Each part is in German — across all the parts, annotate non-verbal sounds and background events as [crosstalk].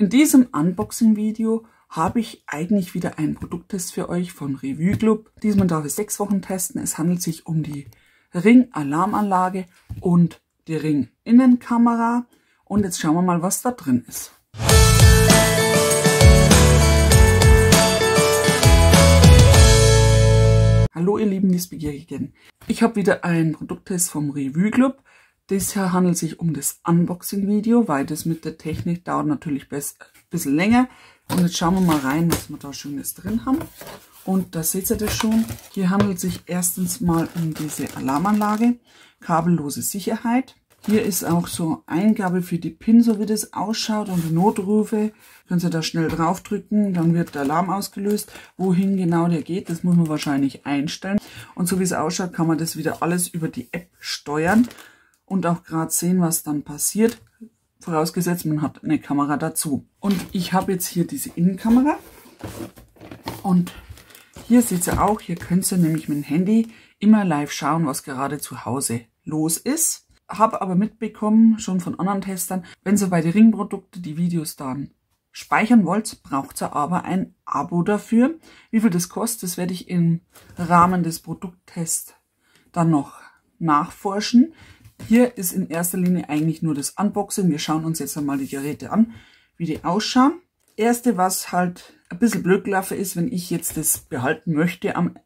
In diesem Unboxing-Video habe ich eigentlich wieder einen Produkttest für euch von Revue Club. Diesmal darf ich sechs Wochen testen. Es handelt sich um die Ring-Alarmanlage und die Ring-Innenkamera. Und jetzt schauen wir mal, was da drin ist. Hallo ihr lieben Wissbegierigen. Ich habe wieder einen Produkttest vom Revue Club. Das hier handelt sich um das Unboxing-Video, weil das mit der Technik dauert natürlich ein bisschen länger. Und jetzt schauen wir mal rein, was wir da Schönes drin haben. Und da seht ihr das schon. Hier handelt es sich erstens mal um diese Alarmanlage, kabellose Sicherheit. Hier ist auch so Eingabe für die PIN, so wie das ausschaut und die Notrufe. Können Sie da schnell draufdrücken, dann wird der Alarm ausgelöst. Wohin genau der geht, das muss man wahrscheinlich einstellen. Und so wie es ausschaut, kann man das wieder alles über die App steuern und auch gerade sehen, was dann passiert. Vorausgesetzt, man hat eine Kamera dazu. Und ich habe jetzt hier diese Innenkamera. Und hier seht ihr auch, hier könnt ihr nämlich mit dem Handy immer live schauen, was gerade zu Hause los ist. Habe aber mitbekommen, schon von anderen Testern, wenn ihr bei den Ringprodukten die Videos dann speichern wollt, braucht ihr aber ein Abo dafür. Wie viel das kostet, das werde ich im Rahmen des Produkttests dann noch nachforschen. Hier ist in erster Linie eigentlich nur das Unboxing. Wir schauen uns jetzt einmal die Geräte an, wie die ausschauen. Erste, was halt ein bisschen blöd gelaufen ist, wenn ich jetzt das behalten möchte am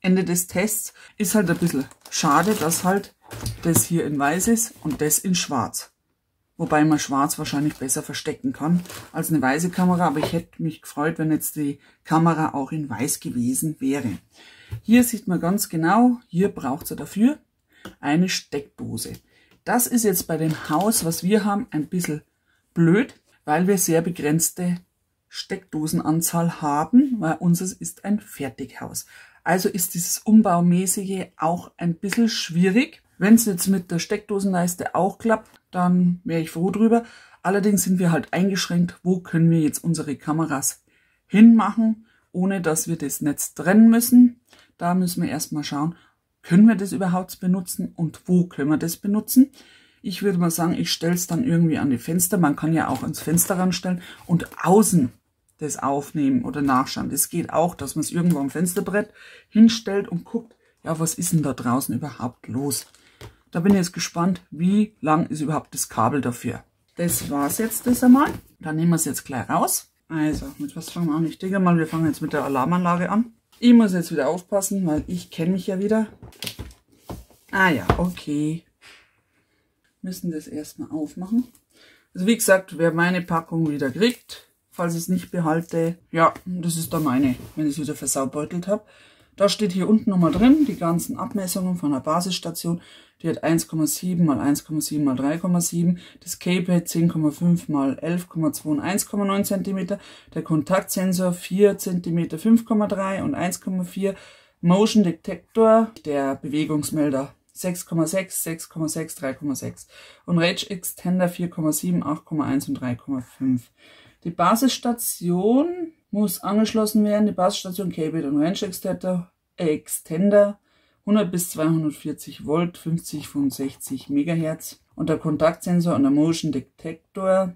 Ende des Tests, ist halt ein bisschen schade, dass halt das hier in weiß ist und das in schwarz. Wobei man schwarz wahrscheinlich besser verstecken kann als eine weiße Kamera, aber ich hätte mich gefreut, wenn jetzt die Kamera auch in weiß gewesen wäre. Hier sieht man ganz genau, hier braucht sie dafür eine Steckdose. Das ist jetzt bei dem Haus, was wir haben, ein bisschen blöd, weil wir sehr begrenzte Steckdosenanzahl haben, weil unseres ist ein Fertighaus. Also ist dieses Umbaumäßige auch ein bisschen schwierig. Wenn es jetzt mit der Steckdosenleiste auch klappt, dann wäre ich froh drüber. Allerdings sind wir halt eingeschränkt, wo können wir jetzt unsere Kameras hinmachen, ohne dass wir das Netz trennen müssen. Da müssen wir erstmal schauen, können wir das überhaupt benutzen und wo können wir das benutzen? Ich würde mal sagen, ich stelle es dann irgendwie an die Fenster. Man kann ja auch ans Fenster ranstellen und außen das aufnehmen oder nachschauen. Das geht auch, dass man es irgendwo am Fensterbrett hinstellt und guckt, ja, was ist denn da draußen überhaupt los? Da bin ich jetzt gespannt, wie lang ist überhaupt das Kabel dafür. Das war's jetzt das einmal. Dann nehmen wir es jetzt gleich raus. Also, mit was fangen wir an? Ich denke mal, wir fangen jetzt mit der Alarmanlage an. Ich muss jetzt wieder aufpassen, weil ich kenne mich ja wieder. Ah ja, okay. Müssen das erstmal aufmachen. Also wie gesagt, wer meine Packung wieder kriegt, falls ich es nicht behalte, ja, das ist dann meine, wenn ich es wieder versaubeutelt habe. Da steht hier unten nochmal drin, die ganzen Abmessungen von der Basisstation. Die hat 1,7 mal 1,7 mal 3,7. Das K-Pad 10,5 mal 11,2 und 1,9 cm. Der Kontaktsensor 4 cm 5,3 und 1,4. Motion Detector, der Bewegungsmelder 6,6, 6,6, 3,6 und Range Extender 4,7, 8,1 und 3,5. Die Basisstation muss angeschlossen werden, die Basisstation Cable und Range Extender, Extender 100 bis 240 Volt, 50 von 60 Megahertz und der Kontaktsensor und der Motion Detector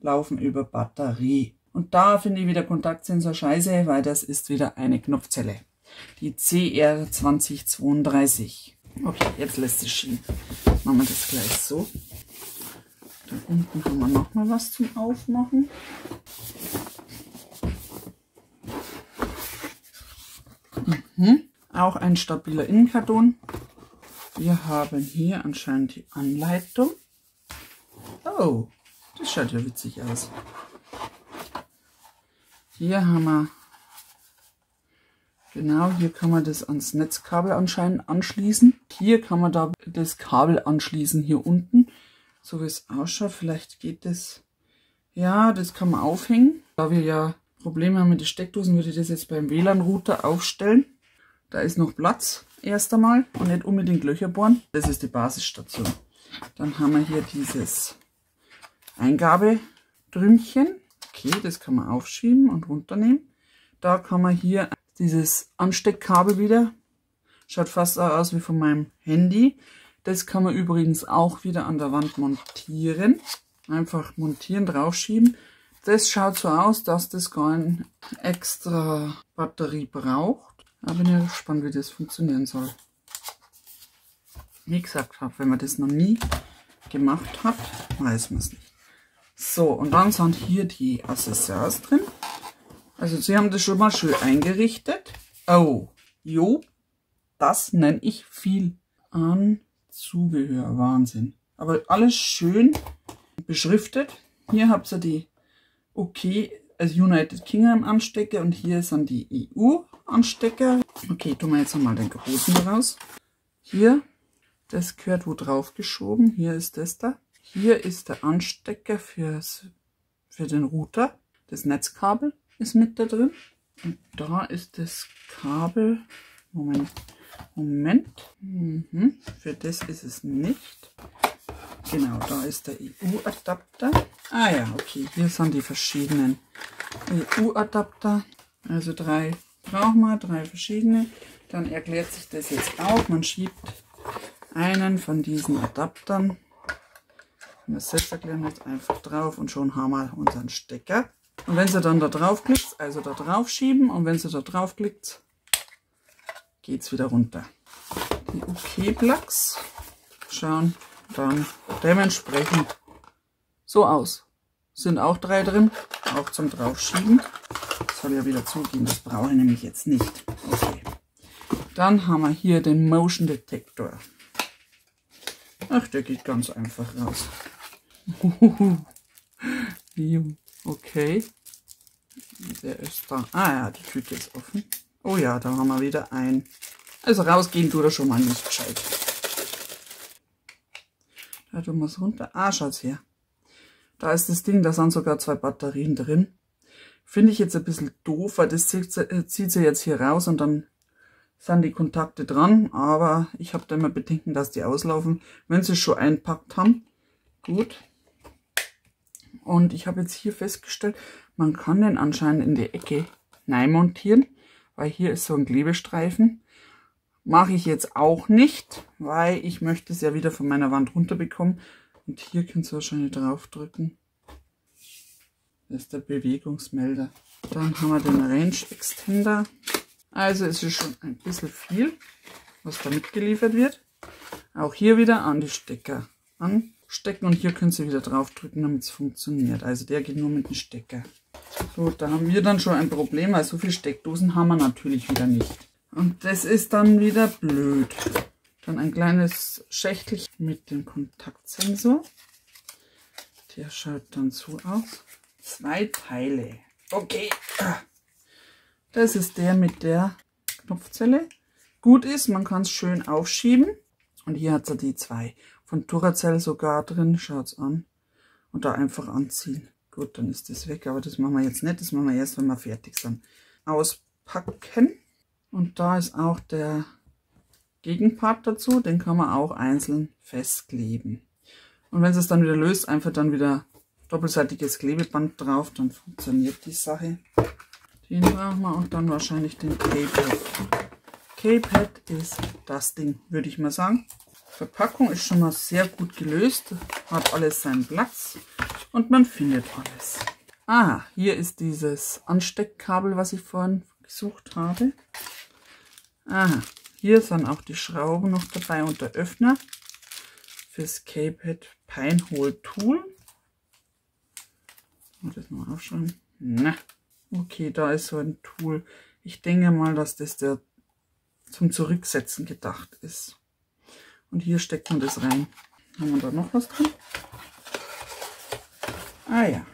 laufen über Batterie. Und da finde ich wieder Kontaktsensor scheiße, weil das ist wieder eine Knopfzelle. Die CR2032. Okay, jetzt lässt es schieben. Machen wir das gleich so. Da unten haben wir nochmal was zum Aufmachen. Mhm. Auch ein stabiler Innenkarton. Wir haben hier anscheinend die Anleitung. Oh, das schaut ja witzig aus. Hier haben wir, genau, hier kann man das ans Netzkabel anscheinend anschließen. Hier kann man da das Kabel anschließen, hier unten. So wie es ausschaut, vielleicht geht das, ja, das kann man aufhängen. Da wir ja Probleme haben mit den Steckdosen, würde ich das jetzt beim WLAN-Router aufstellen. Da ist noch Platz erst einmal und nicht unbedingt Löcher bohren. Das ist die Basisstation. Dann haben wir hier dieses Eingabedrümmchen. Okay, das kann man aufschieben und runternehmen. Da kann man hier dieses Ansteckkabel wieder. Schaut fast aus wie von meinem Handy. Das kann man übrigens auch wieder an der Wand montieren. Einfach montieren, draufschieben. Das schaut so aus, dass das gar eine extra Batterie braucht. Aber bin ja gespannt, wie das funktionieren soll. Wie gesagt wenn man das noch nie gemacht hat, weiß man es nicht. So, und dann sind hier die Accessoires drin. Also sie haben das schon mal schön eingerichtet. Oh, jo, das nenne ich viel an Zubehör. Wahnsinn. Aber alles schön beschriftet. Hier habt ihr die OK, also United Kingdom Anstecker und hier sind die EU Anstecker. Okay, tun wir jetzt mal den großen raus. Hier, das gehört wo drauf geschoben. Hier ist das da. Hier ist der Anstecker fürs, für den Router. Das Netzkabel ist mit da drin. Und da ist das Kabel. Moment. Moment. Mhm. Für das ist es nicht. Genau, da ist der EU-Adapter. Ah ja, okay, hier sind die verschiedenen EU-Adapter. Also drei brauchen wir, drei verschiedene. Dann erklärt sich das jetzt auch. Man schiebt einen von diesen Adaptern, wenn wir es selbst erklären, jetzt einfach drauf und schon haben wir unseren Stecker. Und wenn Sie dann da drauf klickt, also da drauf schieben und wenn Sie da drauf klickt, geht es wieder runter. Die OK-Plugs schauen dann dementsprechend so aus. Sind auch drei drin, auch zum Draufschieben. Soll ja wieder zugehen, das brauche ich nämlich jetzt nicht. Okay. Dann haben wir hier den Motion Detector. Ach, der geht ganz einfach raus. [laughs] okay. Der ist da. Ah ja, die Tüte ist offen. Oh ja, da haben wir wieder ein. Also rausgehen tut er schon mal nicht gescheit. Tun wir es runter. Ah, schaut's her. Da ist das Ding, da sind sogar zwei Batterien drin. Finde ich jetzt ein bisschen doof, weil das zieht, äh, zieht sie jetzt hier raus und dann sind die Kontakte dran. Aber ich habe da immer Bedenken, dass die auslaufen, wenn sie schon einpackt haben. Gut. Und ich habe jetzt hier festgestellt, man kann den anscheinend in die Ecke nein montieren weil hier ist so ein Klebestreifen. Mache ich jetzt auch nicht, weil ich möchte es ja wieder von meiner Wand runterbekommen. Und hier könnt ihr wahrscheinlich drauf drücken. Das ist der Bewegungsmelder. Dann haben wir den Range Extender. Also es ist schon ein bisschen viel, was da mitgeliefert wird. Auch hier wieder an die Stecker anstecken und hier können Sie wieder drauf drücken, damit es funktioniert. Also der geht nur mit dem Stecker. Gut, da haben wir dann schon ein Problem, weil so viele Steckdosen haben wir natürlich wieder nicht. Und das ist dann wieder blöd. Dann ein kleines Schächtelchen mit dem Kontaktsensor. Der schaut dann so aus. Zwei Teile. Okay. Das ist der mit der Knopfzelle. Gut ist, man kann es schön aufschieben. Und hier hat er die zwei. Von Duracell sogar drin. Schaut's an. Und da einfach anziehen. Gut, dann ist das weg, aber das machen wir jetzt nicht. Das machen wir erst, wenn wir fertig sind. Auspacken. Und da ist auch der Gegenpart dazu. Den kann man auch einzeln festkleben. Und wenn es dann wieder löst, einfach dann wieder doppelseitiges Klebeband drauf, dann funktioniert die Sache. Den brauchen wir und dann wahrscheinlich den K-Pad. K-Pad ist das Ding, würde ich mal sagen. Verpackung ist schon mal sehr gut gelöst, hat alles seinen Platz und man findet alles. Ah, hier ist dieses Ansteckkabel, was ich vorhin gesucht habe. Aha, hier sind auch die Schrauben noch dabei und der Öffner fürs K-Pad Pinehole Tool. Und das mal aufschauen. Na, okay, da ist so ein Tool. Ich denke mal, dass das der zum Zurücksetzen gedacht ist. Und hier steckt man das rein. Haben wir da noch was drin? Ah ja,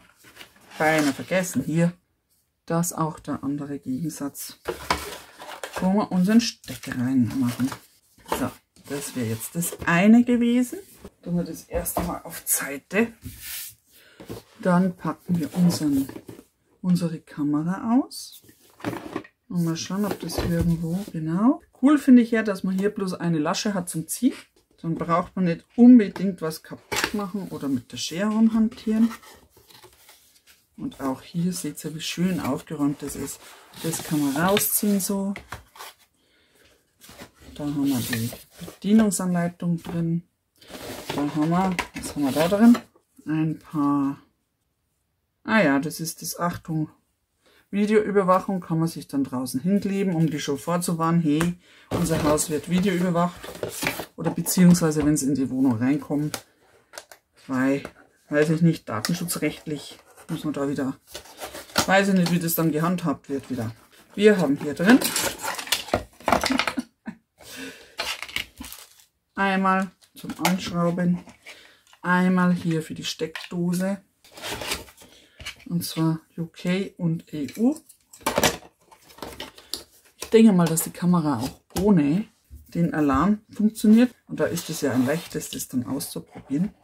beinahe vergessen. Hier, das auch der andere Gegensatz, wo wir unseren Stecker reinmachen. So, das wäre jetzt das eine gewesen. Tun wir das erste Mal auf Seite. Dann packen wir unseren, unsere Kamera aus. Und mal schauen, ob das irgendwo, genau. Cool finde ich ja, dass man hier bloß eine Lasche hat zum Ziehen. Dann braucht man nicht unbedingt was kaputt machen oder mit der Schere rumhantieren. Und auch hier seht ihr, wie schön aufgeräumt das ist. Das kann man rausziehen so. Da haben wir die Bedienungsanleitung drin. Da haben wir, was haben wir da drin? Ein paar, Ah ja, das ist das Achtung. Videoüberwachung kann man sich dann draußen hinkleben, um die Show vorzuwarnen, hey, unser Haus wird videoüberwacht. Oder beziehungsweise, wenn sie in die Wohnung reinkommen, weil, weiß ich nicht, datenschutzrechtlich muss man da wieder, weiß ich nicht, wie das dann gehandhabt wird wieder. Wir haben hier drin einmal zum Anschrauben, einmal hier für die Steckdose und zwar UK und EU. Ich denke mal, dass die Kamera auch ohne den Alarm funktioniert und da ist es ja ein leichtes, das dann auszuprobieren.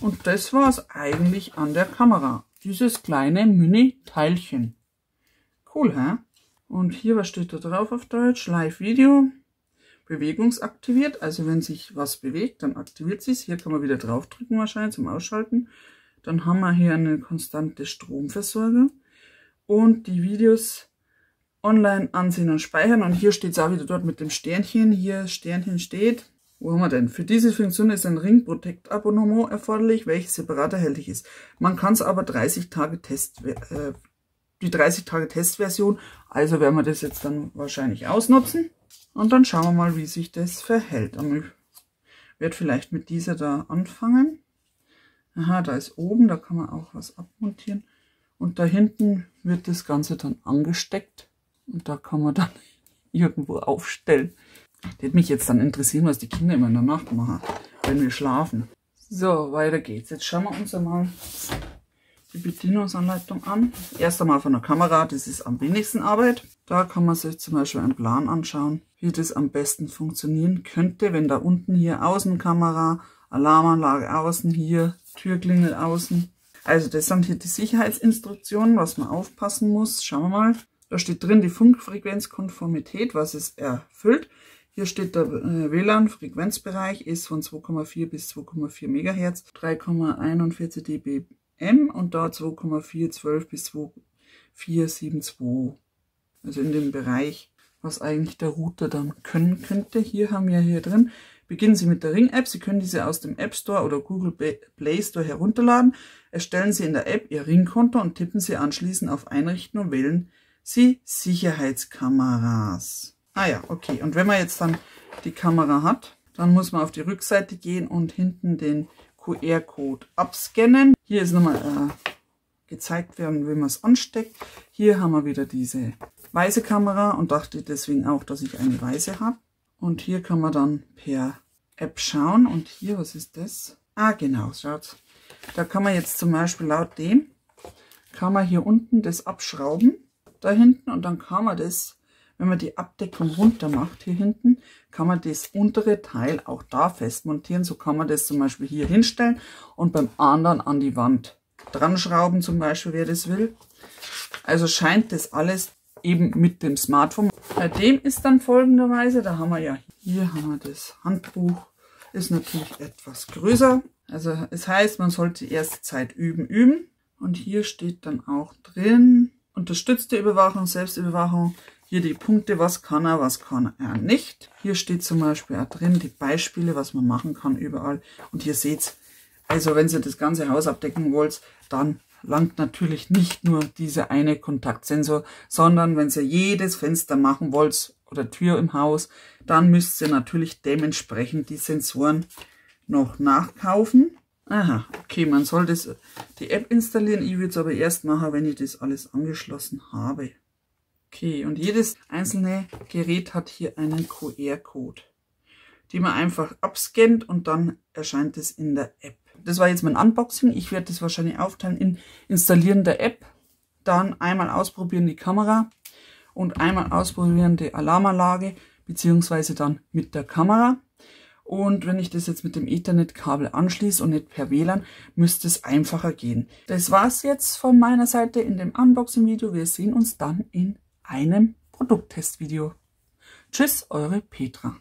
Und das war es eigentlich an der Kamera, dieses kleine Mini-Teilchen. Cool, hä? Und hier, was steht da drauf auf Deutsch? Live-Video, bewegungsaktiviert. Also wenn sich was bewegt, dann aktiviert sich Hier kann man wieder draufdrücken wahrscheinlich zum Ausschalten. Dann haben wir hier eine konstante Stromversorgung. Und die Videos online ansehen und speichern. Und hier steht es auch wieder dort mit dem Sternchen. Hier Sternchen steht. Wo haben wir denn? Für diese Funktion ist ein Ring Protect Abonnement erforderlich, welches separat erhältlich ist. Man kann es aber 30 Tage Test, äh, die 30 Tage Testversion. Also werden wir das jetzt dann wahrscheinlich ausnutzen. Und dann schauen wir mal, wie sich das verhält. Ich werde vielleicht mit dieser da anfangen. Aha, da ist oben, da kann man auch was abmontieren. Und da hinten wird das Ganze dann angesteckt. Und da kann man dann [laughs] irgendwo aufstellen. Das mich jetzt dann interessieren, was die Kinder immer in der Nacht machen, wenn wir schlafen. So, weiter geht's. Jetzt schauen wir uns einmal die Bedienungsanleitung an. Erst einmal von der Kamera, das ist am wenigsten Arbeit. Da kann man sich zum Beispiel einen Plan anschauen, wie das am besten funktionieren könnte, wenn da unten hier Außenkamera, Alarmanlage außen, hier Türklingel außen. Also das sind hier die Sicherheitsinstruktionen, was man aufpassen muss. Schauen wir mal. Da steht drin die Funkfrequenzkonformität, was es erfüllt. Hier steht der äh, WLAN-Frequenzbereich ist von 2,4 bis 2,4 MHz, 3,41 dB M und da 2,412 bis 2472. Also in dem Bereich, was eigentlich der Router dann können könnte. Hier haben wir hier drin, beginnen Sie mit der Ring-App. Sie können diese aus dem App Store oder Google Play Store herunterladen. Erstellen Sie in der App Ihr Ring-Konto und tippen Sie anschließend auf Einrichten und wählen Sie Sicherheitskameras. Ah ja, okay. Und wenn man jetzt dann die Kamera hat, dann muss man auf die Rückseite gehen und hinten den QR-Code abscannen. Hier ist nochmal äh, gezeigt werden, wie man es ansteckt. Hier haben wir wieder diese weiße Kamera und dachte deswegen auch, dass ich eine weiße habe. Und hier kann man dann per App schauen. Und hier, was ist das? Ah, genau, schaut. Da kann man jetzt zum Beispiel laut dem, kann man hier unten das abschrauben, da hinten. Und dann kann man das wenn man die Abdeckung runter macht, hier hinten, kann man das untere Teil auch da fest montieren. So kann man das zum Beispiel hier hinstellen und beim anderen an die Wand dran schrauben, zum Beispiel, wer das will. Also scheint das alles eben mit dem Smartphone. Bei dem ist dann folgenderweise, da haben wir ja, hier haben wir das Handbuch, ist natürlich etwas größer. Also es heißt, man sollte die erste Zeit üben, üben. Und hier steht dann auch drin, unterstützte Überwachung, Selbstüberwachung, hier die Punkte, was kann er, was kann er nicht. Hier steht zum Beispiel auch drin die Beispiele, was man machen kann überall. Und hier seht also wenn ihr das ganze Haus abdecken wollt, dann langt natürlich nicht nur dieser eine Kontaktsensor, sondern wenn ihr jedes Fenster machen wollt oder Tür im Haus, dann müsst ihr natürlich dementsprechend die Sensoren noch nachkaufen. Aha, okay, man soll das, die App installieren. Ich würde es aber erst machen, wenn ich das alles angeschlossen habe. Okay, und jedes einzelne Gerät hat hier einen QR-Code, die man einfach abscannt und dann erscheint es in der App. Das war jetzt mein Unboxing. Ich werde das wahrscheinlich aufteilen in Installieren der App, dann einmal ausprobieren die Kamera und einmal ausprobieren die Alarmanlage, beziehungsweise dann mit der Kamera. Und wenn ich das jetzt mit dem Ethernet-Kabel anschließe und nicht per WLAN, müsste es einfacher gehen. Das war's jetzt von meiner Seite in dem Unboxing-Video. Wir sehen uns dann in einem Produkttestvideo. Tschüss, eure Petra.